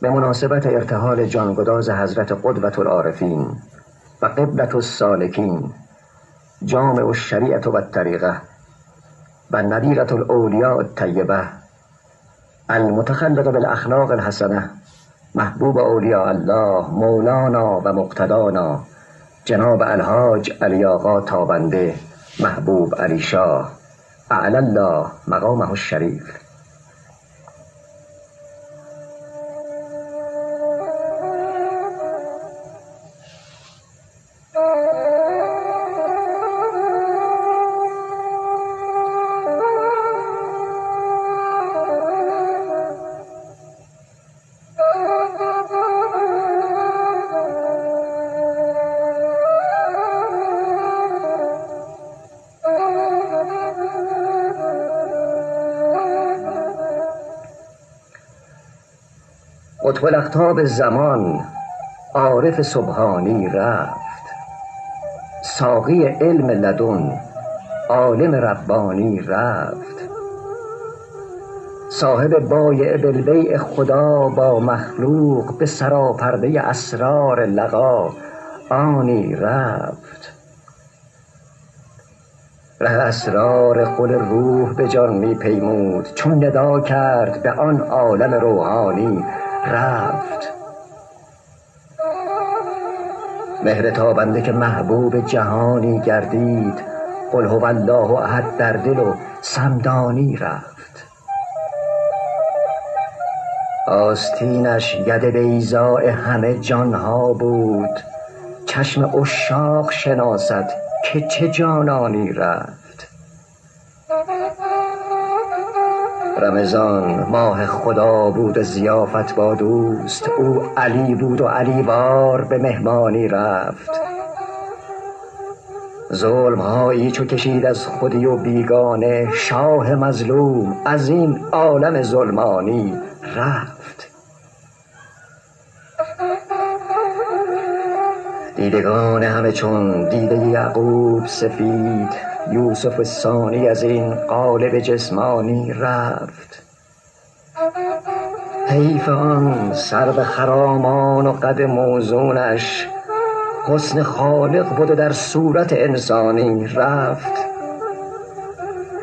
به مناسبت ارتحال جانگداز حضرت قدوت العارفین و قبلت السالکین جامع الشریعت و الطریقه و نبیرت الاولیاء الطیبه المتخلق بالاخلاق الحسنه محبوب اولیاء الله مولانا و مقتدانا جناب الحاج علی آقا تابنده محبوب علی شاه اعلی الله مقامه الشریف. قطب زمان عارف سبحانی رفت. ساقی علم لدن عالم ربانی رفت. صاحب بایع بالبیع خدا با مخلوق به سراپرده اسرار لقا آنی رفت. ره اسرار قل روح به جان می پیمود چون ندا کرد به آن عالم روحانی رفت. مهر تابنده که محبوب جهانی گردید قل هو الله احد در دل و صمدانی رفت. آستینش ید بیضاء همه جان ها بود چشم عشاق شناسد که چه جانانی رفت. رمضان ماه خدا بود و ضیافت با دوست. او علی بود و علی وار به مهمانی رفت. ظلم هایی چو کشید از خودی و بیگانه شاه مظلوم از این عالم ظلمانی رفت. دیدگان همه چون دیده یعقوب سفید یوسف ثانی از این قالب جسمانی رفت. حیف آن سرو خرامان و قد موزونش حسن خالق بده در صورت انسانی رفت.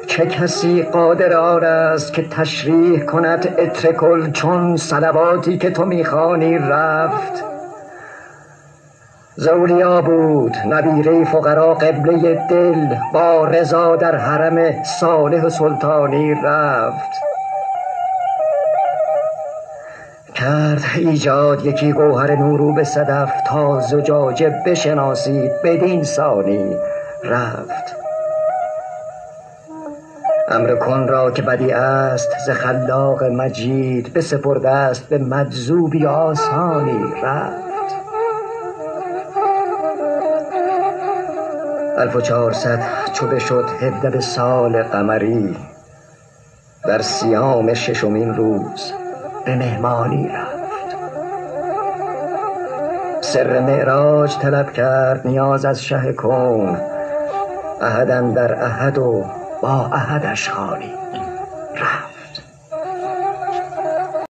چه کسی قادر آر است که تشریح کند عطر کل چون صلواتی که تو می‌خوانی رفت؟ ز اولیا بود نبیره فقرا قبله دل با رضا در حرم صالح سلطانی رفت. کرد ایجاد یکی گوهر نوروب صدف تا زجاجه بشناسید بدین ثانی رفت. امر کن را که بدیع است ز خلاق مجید بسپرده است به مجذوبی آسانی رفت. الف و چهارصد چو بشد هفده سال قمری. در صیام ششمین روز به مهمانی رفت. سر معراج طلب کرد نیاز از شه کون. احد اندر احد و با احدش خوانی